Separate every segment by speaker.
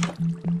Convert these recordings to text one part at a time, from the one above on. Speaker 1: Thank you.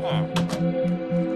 Speaker 1: Huh.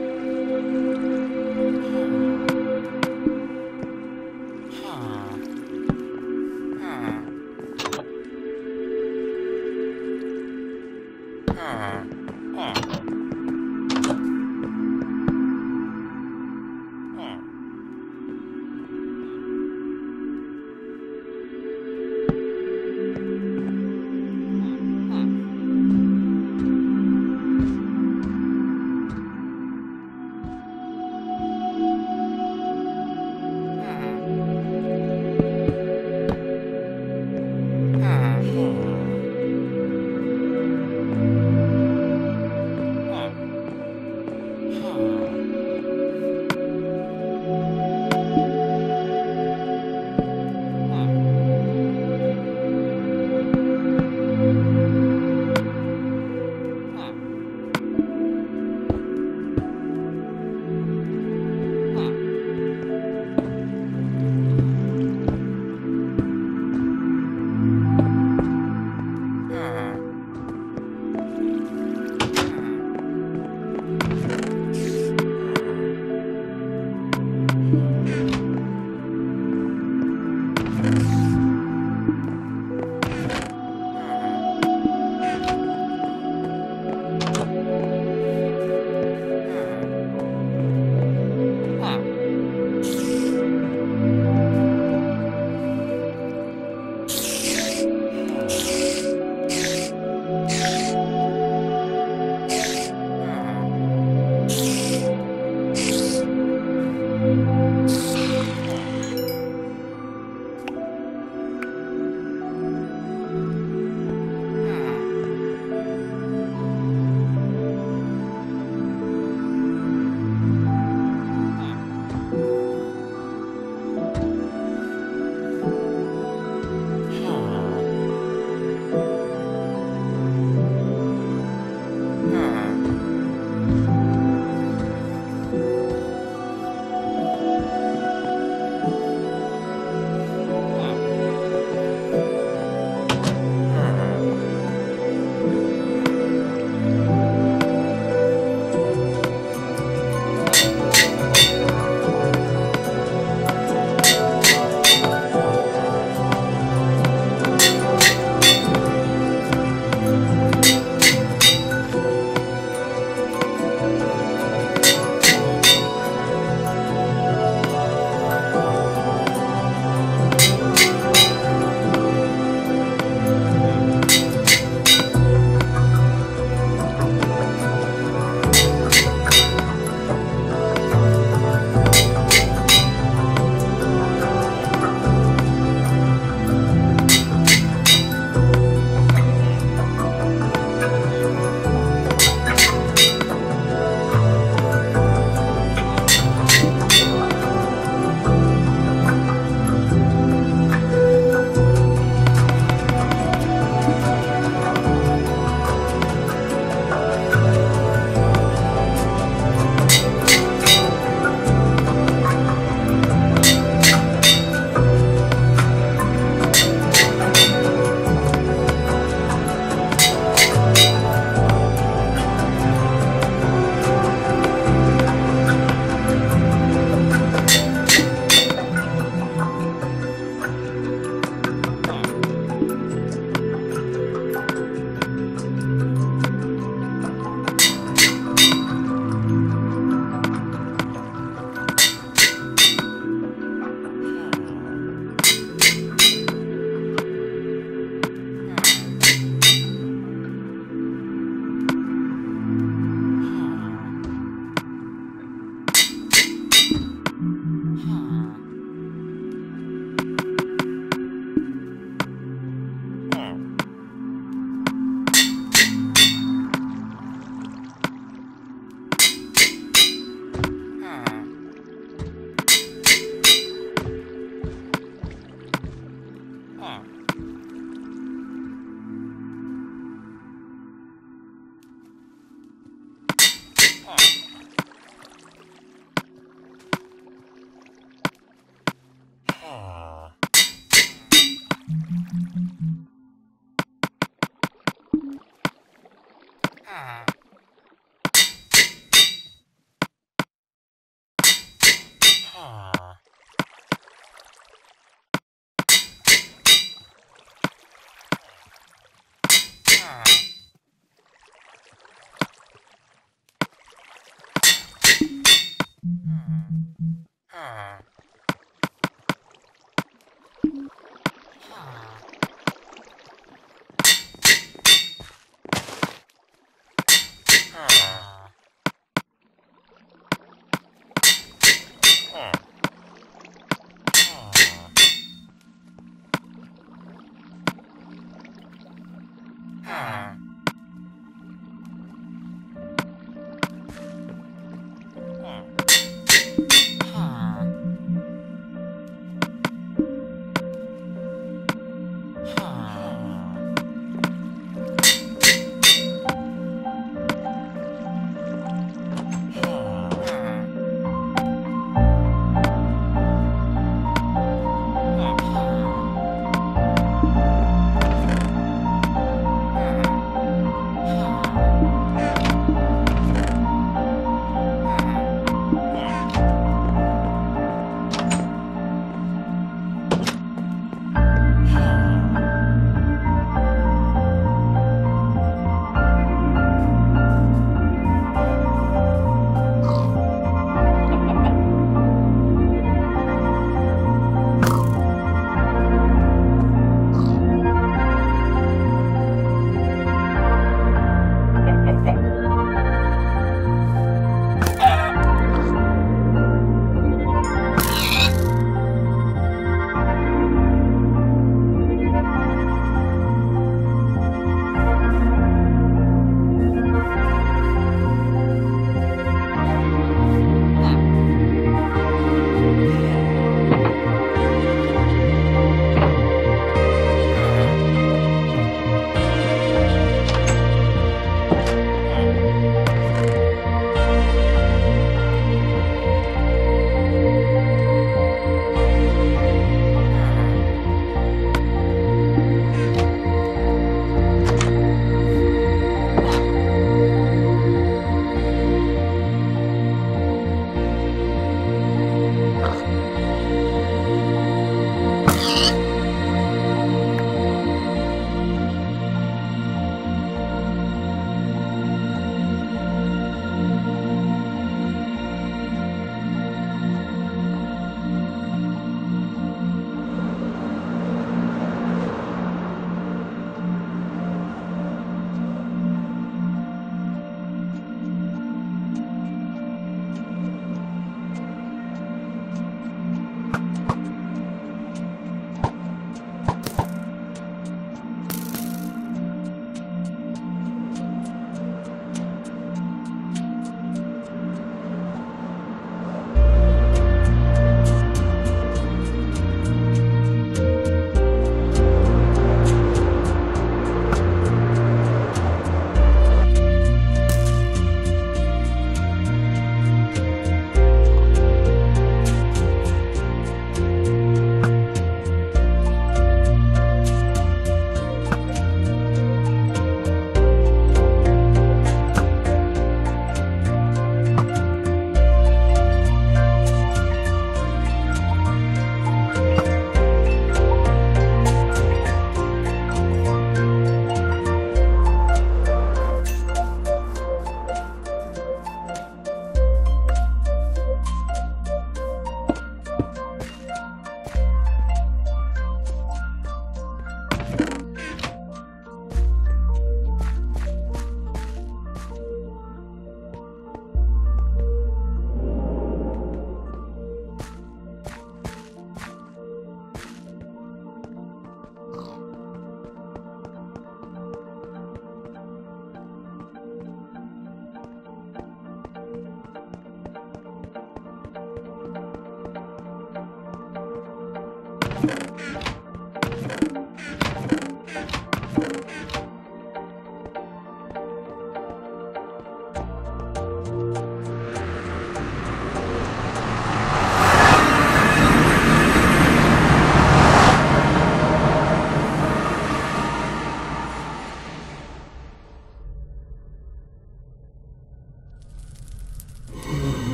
Speaker 1: Thank you.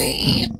Speaker 1: me.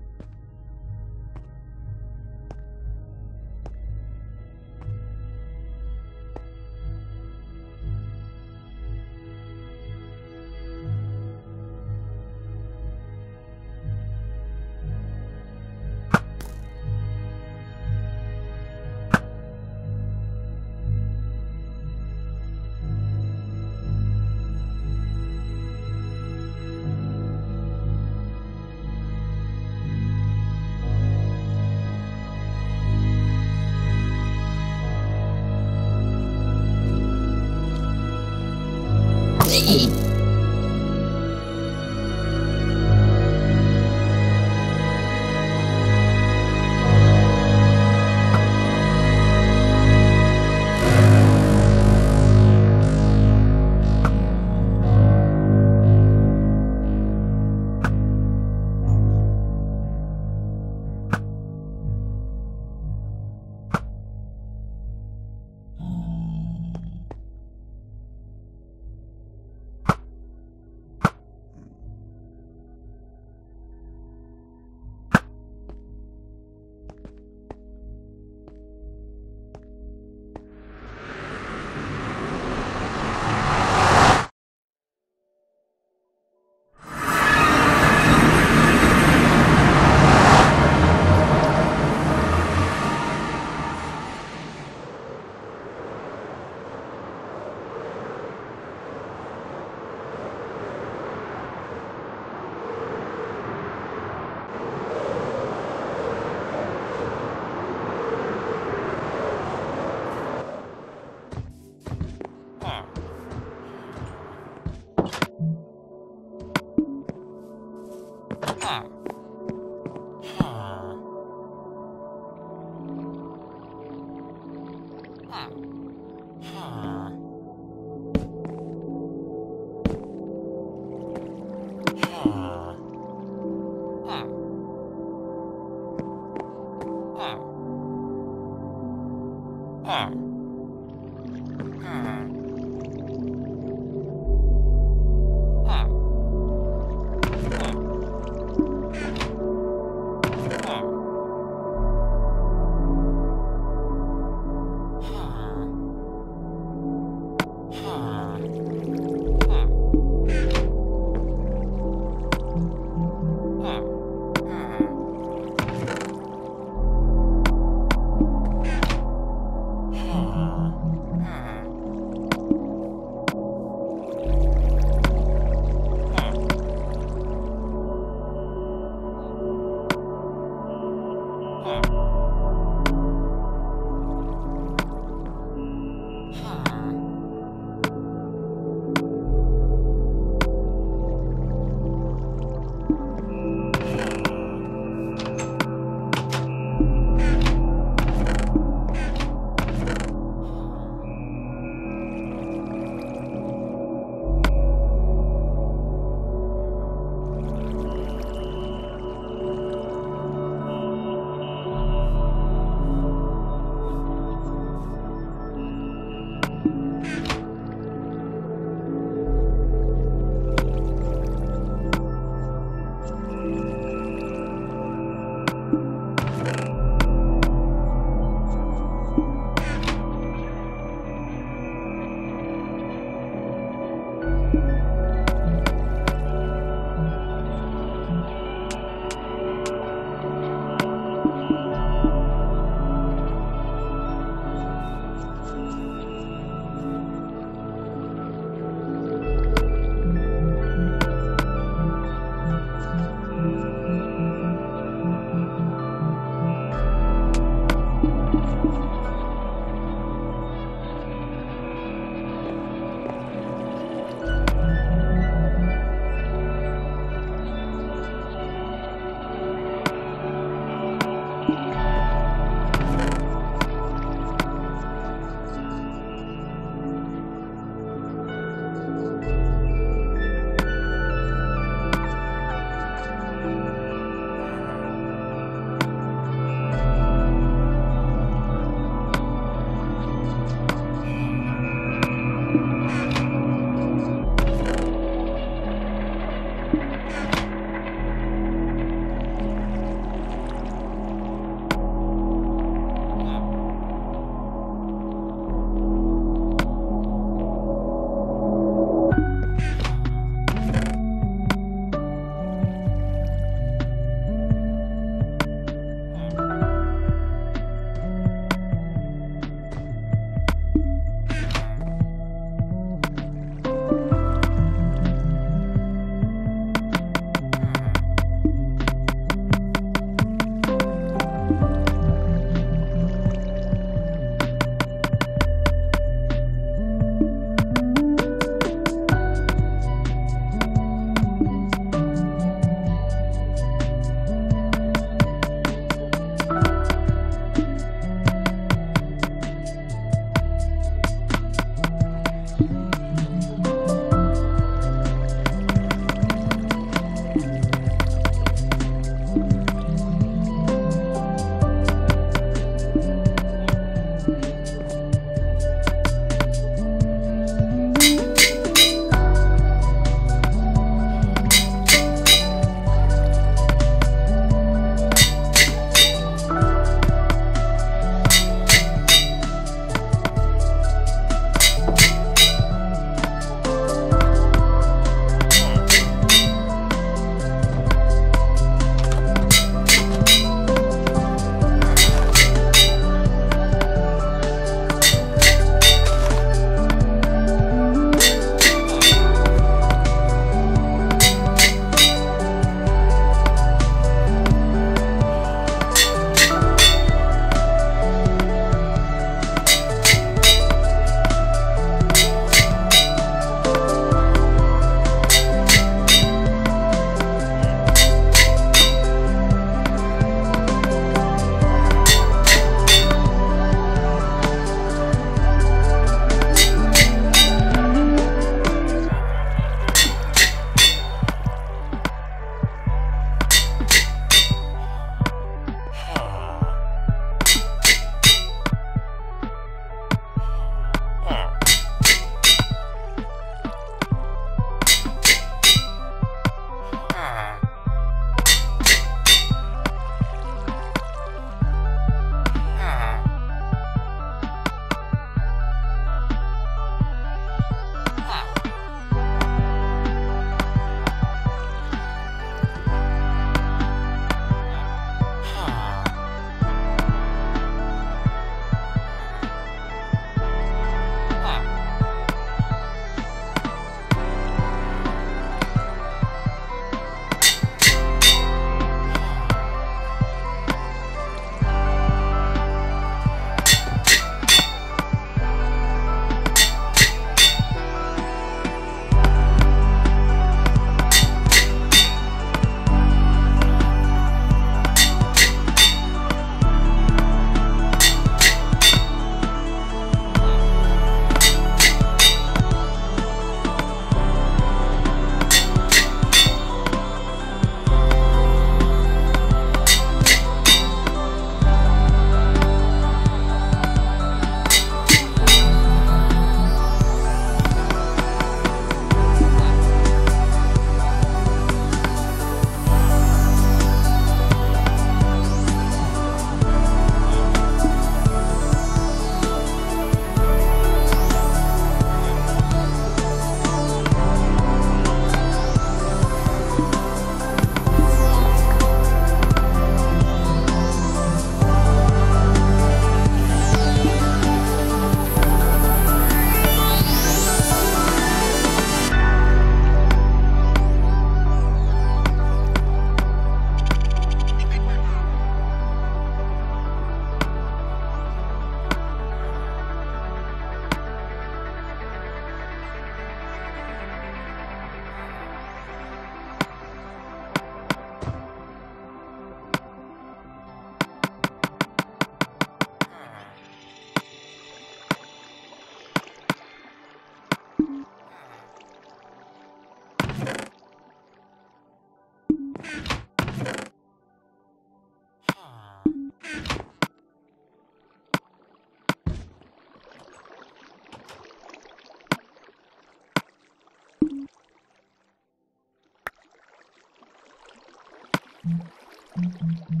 Speaker 1: Thank you.